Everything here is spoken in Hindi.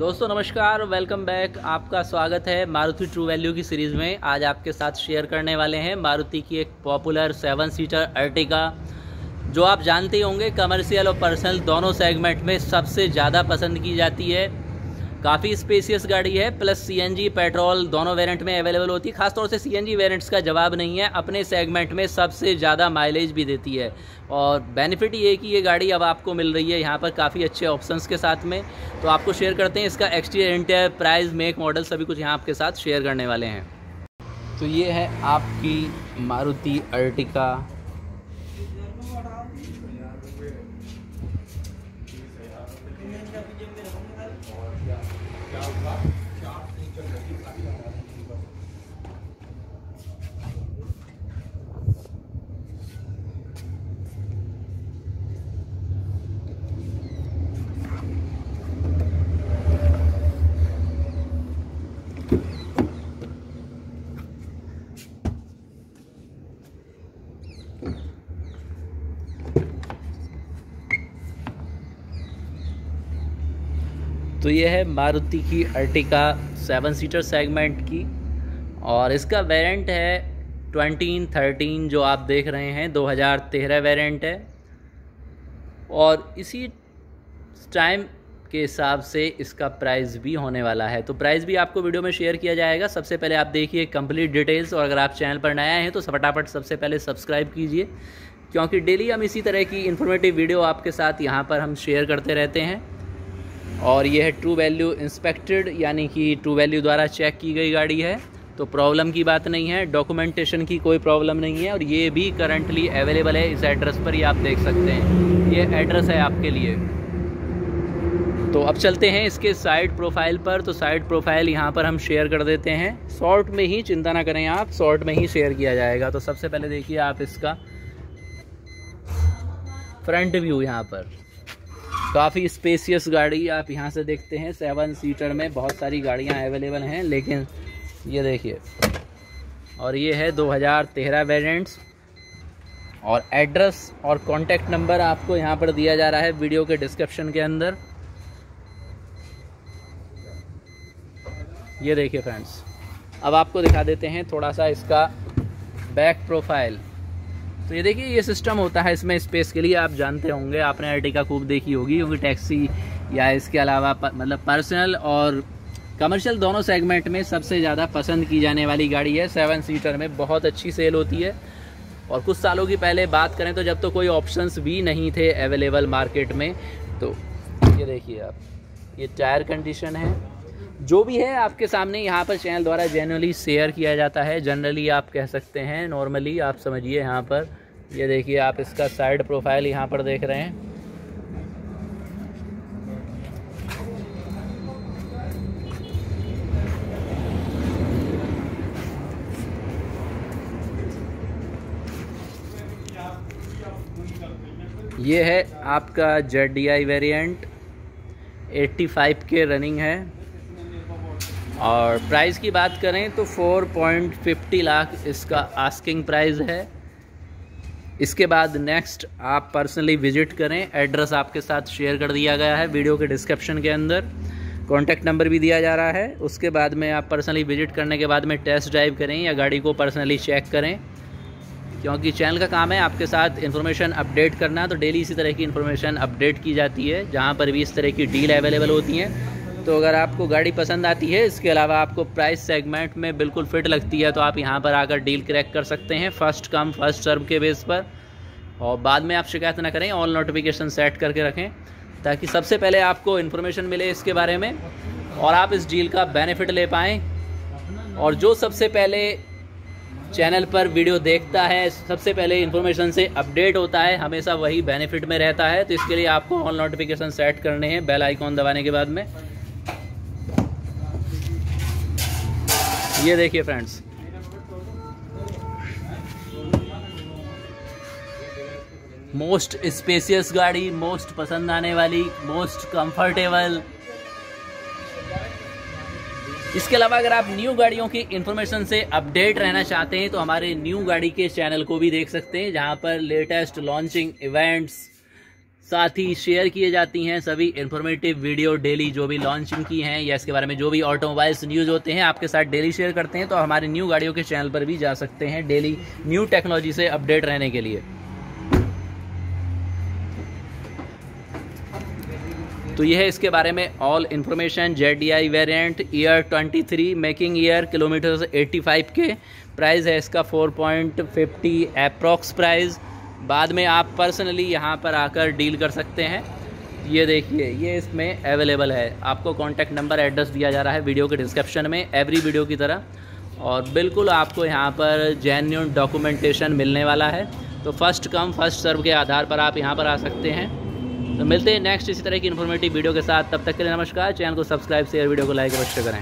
दोस्तों, नमस्कार वेलकम बैक आपका स्वागत है मारुति ट्रू वैल्यू की सीरीज़ में। आज आपके साथ शेयर करने वाले हैं मारुति की एक पॉपुलर सेवन सीटर अर्टिका जो आप जानते होंगे कमर्शियल और पर्सनल दोनों सेगमेंट में सबसे ज़्यादा पसंद की जाती है। काफ़ी स्पेसियस गाड़ी है प्लस सीएनजी पेट्रोल दोनों वेरिएंट में अवेलेबल होती है। खासतौर से सीएनजी वेरिएंट्स का जवाब नहीं है, अपने सेगमेंट में सबसे ज़्यादा माइलेज भी देती है। और बेनिफिट ये कि ये गाड़ी अब आपको मिल रही है, यहाँ पर काफ़ी अच्छे ऑप्शंस के साथ में। तो आपको शेयर करते हैं, इसका exterior interior price make model सभी कुछ यहाँ आपके साथ शेयर करने वाले हैं। तो ये है आपकी Maruti Ertiga. Thank mm -hmm. you. तो ये है मारुति की अर्टिका सेवन सीटर सेगमेंट की। और इसका वेरिएंट है ट्वेंटीन थर्टीन जो आप देख रहे हैं 2013 वेरिएंट है। और इसी टाइम के हिसाब से इसका प्राइस भी होने वाला है। तो प्राइस भी आपको वीडियो में शेयर किया जाएगा। सबसे पहले आप देखिए कंप्लीट डिटेल्स और अगर आप चैनल पर नया हैं तो फटाफट सबसे पहले सब्सक्राइब कीजिए। क्योंकि डेली हम इसी तरह की इन्फॉर्मेटिव वीडियो आपके साथ यहाँ पर हम शेयर करते रहते हैं। और ये है ट्रू वैल्यू इंस्पेक्टेड यानी कि ट्रू वैल्यू द्वारा चेक की गई गाड़ी है। तो प्रॉब्लम की बात नहीं है डॉक्यूमेंटेशन की कोई प्रॉब्लम नहीं है, और ये भी करंटली अवेलेबल है। इस एड्रेस पर ही आप देख सकते हैं। ये एड्रेस है आपके लिए। तो अब चलते हैं इसके साइड प्रोफ़ाइल पर। तो साइड प्रोफ़ाइल यहाँ पर हम शेयर कर देते हैं। शॉर्ट में ही चिंता ना करें आप शॉर्ट में ही शेयर किया जाएगा। तो सबसे पहले देखिए आप इसका फ्रंट व्यू यहाँ पर। काफ़ी स्पेसियस गाड़ी आप यहाँ से देखते हैं। सेवन सीटर में बहुत सारी गाड़ियाँ अवेलेबल हैं, लेकिन ये देखिए। और ये है 2013 वेरिएंट्स और एड्रेस और कॉन्टैक्ट नंबर आपको यहाँ पर दिया जा रहा है वीडियो के डिस्क्रिप्शन के अंदर। ये देखिए फ्रेंड्स अब आपको दिखा देते हैं थोड़ा सा इसका बैक प्रोफ़ाइल तो ये देखिए, ये सिस्टम होता है इसमें स्पेस के लिए, आप जानते होंगे, आपने अर्टिका खूब देखी होगी क्योंकि टैक्सी या इसके अलावा मतलब पर्सनल और कमर्शियल दोनों सेगमेंट में सबसे ज़्यादा पसंद की जाने वाली गाड़ी है। सेवन सीटर में बहुत अच्छी सेल होती है। और कुछ सालों की पहले बात करें तो जब तो कोई ऑप्शंस भी नहीं थे अवेलेबल मार्केट में तो ये देखिए आप, ये टायर कंडीशन है। जो भी है आपके सामने, यहाँ पर चैनल द्वारा जनरली शेयर किया जाता है। जनरली आप कह सकते हैं नॉर्मली आप समझिए यहाँ पर। ये देखिए, आप इसका साइड प्रोफ़ाइल यहाँ पर देख रहे हैं। ये है आपका जेड डी आई वेरियंट 85 के रनिंग है। और प्राइस की बात करें तो 4.50 लाख इसका आस्किंग प्राइस है। इसके बाद नेक्स्ट आप पर्सनली विज़िट करें एड्रेस आपके साथ शेयर कर दिया गया है वीडियो के डिस्क्रिप्शन के अंदर। कॉन्टैक्ट नंबर भी दिया जा रहा है। उसके बाद में आप पर्सनली विज़िट करने के बाद में टेस्ट ड्राइव करें या गाड़ी को पर्सनली चेक करें। क्योंकि चैनल का काम है आपके साथ इन्फॉर्मेशन अपडेट करना तो डेली इसी तरह की इन्फॉर्मेशन अपडेट की जाती है, जहाँ पर भी इस तरह की डील अवेलेबल होती हैं। तो अगर आपको गाड़ी पसंद आती है, इसके अलावा आपको प्राइस सेगमेंट में बिल्कुल फिट लगती है तो आप यहाँ पर आकर डील क्रैक कर सकते हैं फ़र्स्ट कम फ़र्स्ट सर्व के बेस पर। और बाद में आप शिकायत ना करें ऑल नोटिफिकेशन सेट करके रखें, ताकि सबसे पहले आपको इन्फॉर्मेशन मिले इसके बारे में, और आप इस डील का बेनिफिट ले पाएँ। और जो सबसे पहले चैनल पर वीडियो देखता है, सबसे पहले इन्फॉर्मेशन से अपडेट होता है, हमेशा वही बेनिफिट में रहता है। तो इसके लिए आपको ऑल नोटिफिकेशन सेट करने हैं बेल आइकॉन दबाने के बाद में। ये देखिए फ्रेंड्स। मोस्ट स्पेसियस गाड़ी, मोस्ट पसंद आने वाली, मोस्ट कंफर्टेबल इसके अलावा अगर आप न्यू गाड़ियों की इन्फॉर्मेशन से अपडेट रहना चाहते हैं तो हमारे न्यू गाड़ी के चैनल को भी देख सकते हैं, जहाँ पर लेटेस्ट लॉन्चिंग इवेंट्स साथ ही शेयर किए जाती हैं सभी इन्फॉर्मेटिव वीडियो डेली जो भी लॉन्चिंग की हैं या इसके बारे में जो भी ऑटोमोबाइल्स न्यूज़ होते हैं, आपके साथ डेली शेयर करते हैं तो हमारे न्यू गाड़ियों के चैनल पर भी जा सकते हैं डेली न्यू टेक्नोलॉजी से अपडेट रहने के लिए। तो यह है इसके बारे में all information Z D I variant year 23 making year kilometer 85 के। प्राइस है इसका 4.50 अप्रॉक्स प्राइस बाद में आप पर्सनली यहाँ पर आकर डील कर सकते हैं। ये देखिए, ये इसमें अवेलेबल है। आपको कॉन्टैक्ट नंबर एड्रेस दिया जा रहा है वीडियो के डिस्क्रिप्शन में एवरी वीडियो की तरह। और बिल्कुल आपको यहाँ पर जेन्यून डॉक्यूमेंटेशन मिलने वाला है। तो फ़र्स्ट कम फ़र्स्ट सर्व के आधार पर आप यहाँ पर आ सकते हैं। तो मिलते हैं नेक्स्ट इसी तरह की इन्फॉर्मेटिव वीडियो के साथ। तब तक के लिए नमस्कार। चैनल को सब्सक्राइब शेयर वीडियो को लाइक अवश्य करें।